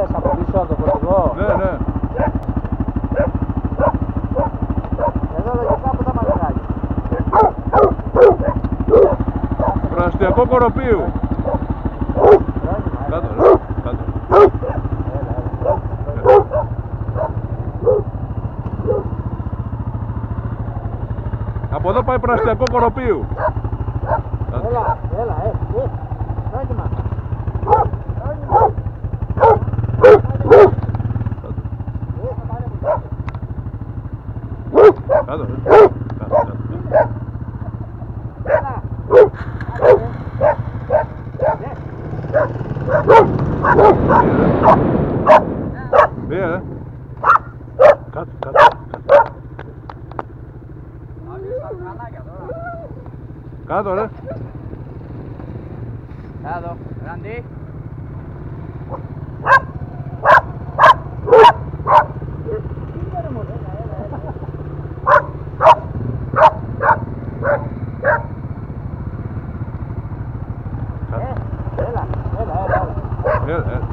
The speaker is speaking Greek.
από το φορτηγό. Ναι, ναι. Εδώ λογικά που θα μας βγάλει. Προαστιακό κοροπίου. Πρόβλημα, Κάτω, έλα. ρε. Κάτω. Έλα, έλα. Από εδώ πάει προαστιακό κοροπίου. Κάτω. Έλα, έλα, ε, Cado, ¿verdad? Cado, grande. good.